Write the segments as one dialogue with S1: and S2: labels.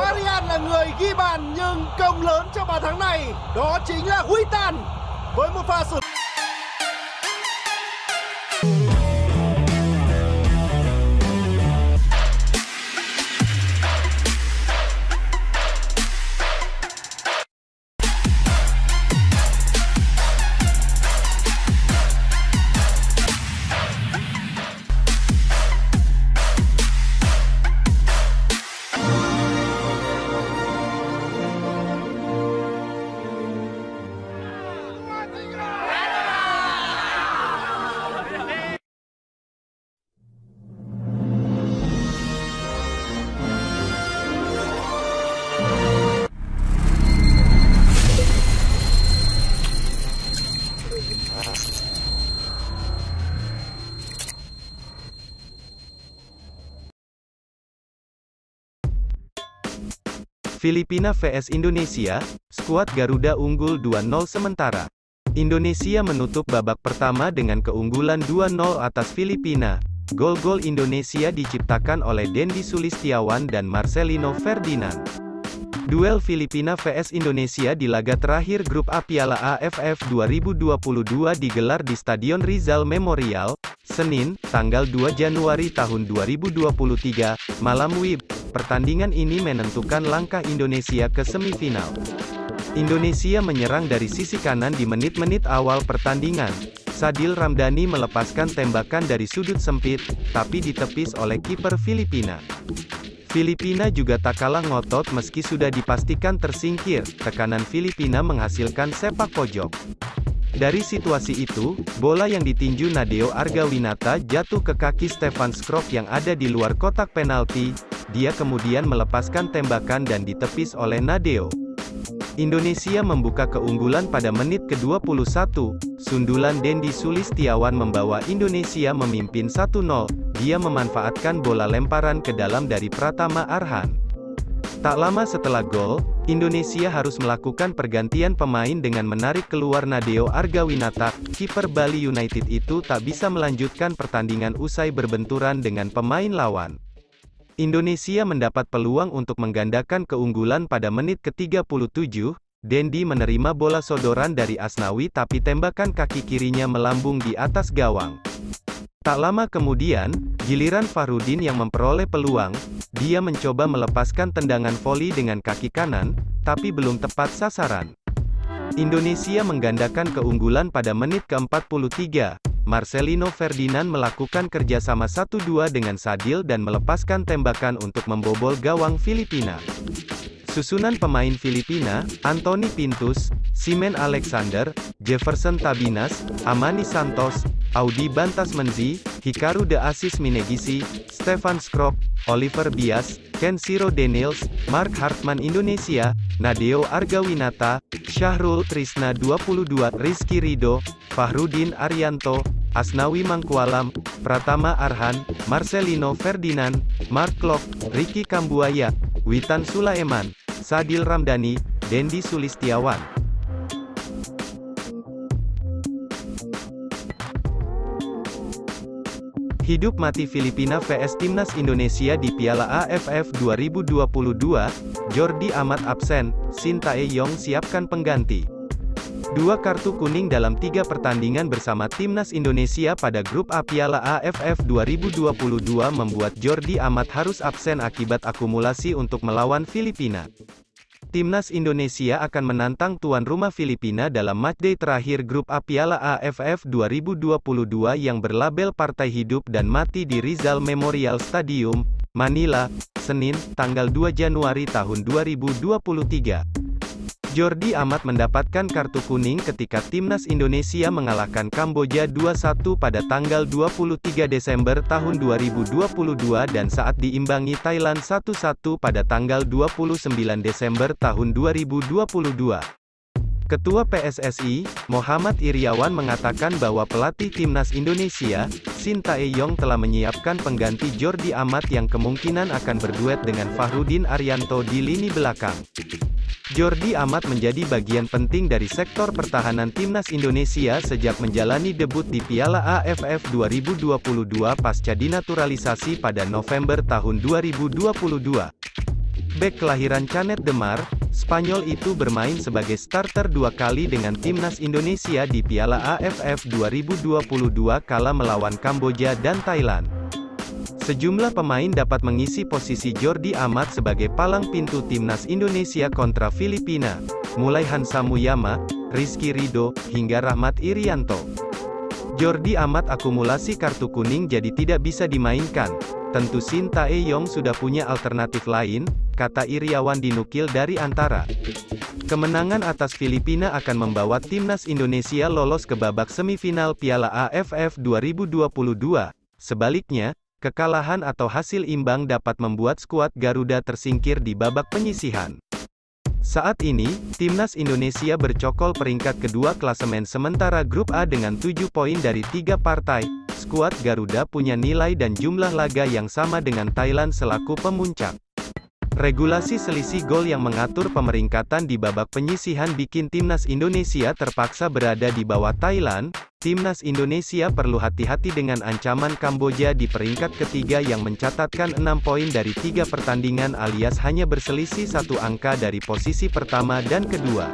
S1: Marian là người ghi bàn nhưng công lớn cho bàn thắng này, đó chính là Huy Tàn với một pha xử
S2: Filipina vs Indonesia, skuad Garuda unggul 2-0 sementara. Indonesia menutup babak pertama dengan keunggulan 2-0 atas Filipina. Gol-gol Indonesia diciptakan oleh Dendi Sulistiawan dan Marcelino Ferdinand. Duel Filipina vs Indonesia di laga terakhir grup A Piala AFF 2022 digelar di Stadion Rizal Memorial, Senin, tanggal 2 Januari tahun 2023, malam WIB. Pertandingan ini menentukan langkah Indonesia ke semifinal. Indonesia menyerang dari sisi kanan di menit-menit awal pertandingan. Sadil Ramdhani melepaskan tembakan dari sudut sempit, tapi ditepis oleh kiper Filipina. Filipina juga tak kalah ngotot meski sudah dipastikan tersingkir, tekanan Filipina menghasilkan sepak pojok. Dari situasi itu, bola yang ditinju Nadeo Argawinata jatuh ke kaki Stefan Skrok yang ada di luar kotak penalti, dia kemudian melepaskan tembakan dan ditepis oleh Nadeo. Indonesia membuka keunggulan pada menit ke-21, sundulan Dendi Sulistiawan membawa Indonesia memimpin 1-0, dia memanfaatkan bola lemparan ke dalam dari Pratama Arhan. Tak lama setelah gol, Indonesia harus melakukan pergantian pemain dengan menarik keluar Nadeo Argawinata, kiper Bali United itu tak bisa melanjutkan pertandingan usai berbenturan dengan pemain lawan. Indonesia mendapat peluang untuk menggandakan keunggulan pada menit ke-37, Dendi menerima bola sodoran dari Asnawi tapi tembakan kaki kirinya melambung di atas gawang. Tak lama kemudian, giliran Farudin yang memperoleh peluang, dia mencoba melepaskan tendangan voli dengan kaki kanan, tapi belum tepat sasaran. Indonesia menggandakan keunggulan pada menit ke-43, Marcelino Ferdinand melakukan kerjasama 1-2 dengan Sadil dan melepaskan tembakan untuk membobol gawang Filipina. Susunan pemain Filipina, Anthony Pintus, Simen Alexander, Jefferson Tabinas, Amani Santos, Audi Bantas Menzi, Hikaru De Asis Minegisi, Stefan Skrok, Oliver Bias, Ken Siro Daniels, Mark Hartman Indonesia, Nadeo Argawinata, Syahrul Trisna 22, Rizky Rido, Fahrudin Arianto, Asnawi Mangkualam, Pratama Arhan, Marcelino Ferdinand, Mark Klok, Ricky Kambuaya, Witan Sulaiman, Sadil Ramdhani, Dendi Sulistiawan. Hidup mati Filipina vs Timnas Indonesia di Piala AFF 2022, Jordi Amat absen, Sintae Yong siapkan pengganti. Dua kartu kuning dalam tiga pertandingan bersama timnas Indonesia pada grup A Piala AFF 2022 membuat Jordi Amat harus absen akibat akumulasi untuk melawan Filipina. Timnas Indonesia akan menantang tuan rumah Filipina dalam matchday terakhir grup A Piala AFF 2022 yang berlabel Partai Hidup dan Mati di Rizal Memorial Stadium, Manila, Senin, tanggal 2 Januari tahun 2023. Jordi Amat mendapatkan kartu kuning ketika timnas Indonesia mengalahkan Kamboja 2-1 pada tanggal 23 Desember tahun 2022 dan saat diimbangi Thailand 1-1 pada tanggal 29 Desember tahun 2022. Ketua PSSI, Muhammad Iriawan mengatakan bahwa pelatih timnas Indonesia, Sintayong telah menyiapkan pengganti Jordi Amat yang kemungkinan akan berduet dengan Fahrudin Arianto di lini belakang. Jordi Amat menjadi bagian penting dari sektor pertahanan timnas Indonesia sejak menjalani debut di Piala AFF 2022 pasca dinaturalisasi pada November tahun 2022. Bek kelahiran Canet Demar, Spanyol itu bermain sebagai starter dua kali dengan timnas Indonesia di Piala AFF 2022 kala melawan Kamboja dan Thailand. Sejumlah pemain dapat mengisi posisi Jordi Amat sebagai palang pintu timnas Indonesia kontra Filipina, mulai Hansa Muyama, Rizky Rido, hingga Rahmat Irianto. Jordi Amat akumulasi kartu kuning jadi tidak bisa dimainkan. Tentu Shin Tae-yong sudah punya alternatif lain, kata Iriawan dinukil dari Antara. Kemenangan atas Filipina akan membawa timnas Indonesia lolos ke babak semifinal Piala AFF 2022. Sebaliknya, Kekalahan atau hasil imbang dapat membuat skuad Garuda tersingkir di babak penyisihan. Saat ini, timnas Indonesia bercokol peringkat kedua klasemen sementara grup A dengan 7 poin dari tiga partai. Skuad Garuda punya nilai dan jumlah laga yang sama dengan Thailand selaku pemuncak. Regulasi selisih gol yang mengatur pemeringkatan di babak penyisihan bikin timnas Indonesia terpaksa berada di bawah Thailand. Timnas Indonesia perlu hati-hati dengan ancaman Kamboja di peringkat ketiga yang mencatatkan 6 poin dari tiga pertandingan alias hanya berselisih satu angka dari posisi pertama dan kedua.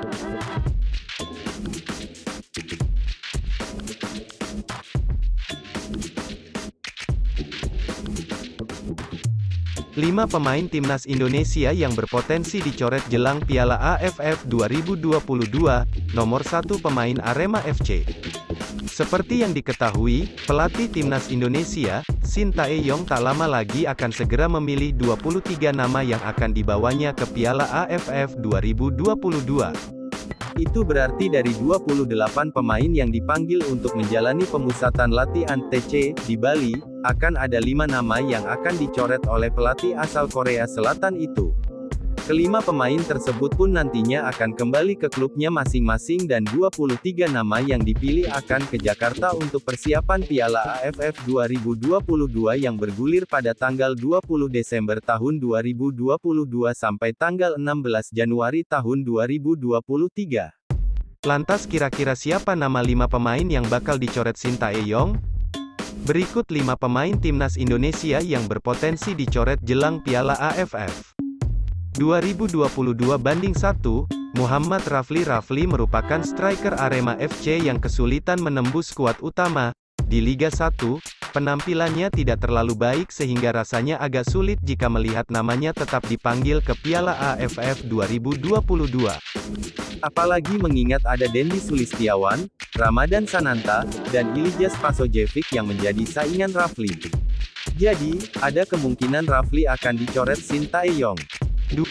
S2: Lima pemain timnas Indonesia yang berpotensi dicoret jelang Piala AFF 2022, nomor satu pemain Arema FC. Seperti yang diketahui, pelatih timnas Indonesia, Shin Tae-yong tak lama lagi akan segera memilih 23 nama yang akan dibawanya ke Piala AFF 2022. Itu berarti dari 28 pemain yang dipanggil untuk menjalani pemusatan latihan TC di Bali, akan ada lima nama yang akan dicoret oleh pelatih asal Korea Selatan itu. Kelima pemain tersebut pun nantinya akan kembali ke klubnya masing-masing dan 23 nama yang dipilih akan ke Jakarta untuk persiapan Piala AFF 2022 yang bergulir pada tanggal 20 Desember tahun 2022 sampai tanggal 16 Januari tahun 2023. Lantas kira-kira siapa nama lima pemain yang bakal dicoret Sintayong? Berikut lima pemain timnas Indonesia yang berpotensi dicoret jelang Piala AFF. 2022 banding 1, Muhammad Rafli Rafli merupakan striker Arema FC yang kesulitan menembus skuad utama. Di Liga 1, penampilannya tidak terlalu baik sehingga rasanya agak sulit jika melihat namanya tetap dipanggil ke Piala AFF 2022. Apalagi mengingat ada Dendi Sulistiawan, Ramadan Sananta, dan Ilijas Pasojevic yang menjadi saingan Rafli. Jadi, ada kemungkinan Rafli akan dicoret Sintayong. Du